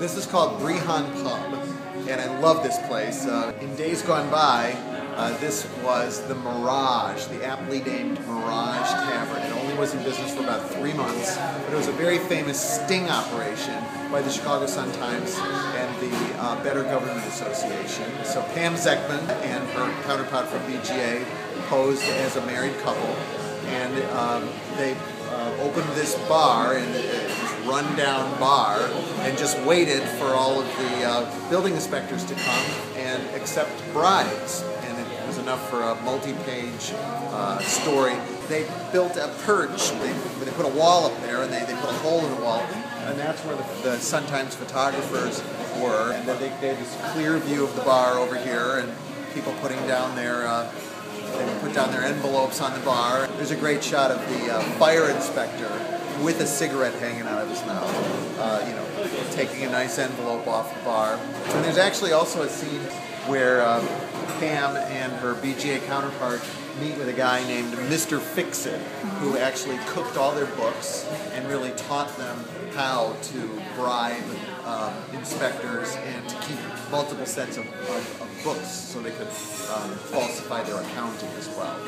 This is called Brehon Pub, and I love this place. Uh, in days gone by, uh, this was the Mirage, the aptly named Mirage Tavern. It only was in business for about three months, but it was a very famous sting operation by the Chicago Sun-Times and the uh, Better Government Association. So Pam Zekman and her counterpart from BGA posed as a married couple, and um, they uh, opened this bar this rundown bar and just waited for all of the uh, building inspectors to come and accept bribes. And it was enough for a multi-page uh, story. They built a perch. They, they put a wall up there and they, they put a hole in the wall. And that's where the, the Sun-Times photographers were. And they, they had this clear view of the bar over here and people putting down their uh, they put down their envelopes on the bar. There's a great shot of the uh, fire inspector with a cigarette hanging out of his mouth, uh, you know, taking a nice envelope off the bar. And there's actually also a scene where um, Pam and her BGA counterpart meet with a guy named Mr. Fixit, who actually cooked all their books and really taught them how to bribe inspectors and to keep multiple sets of, of, of books so they could um, falsify their accounting as well.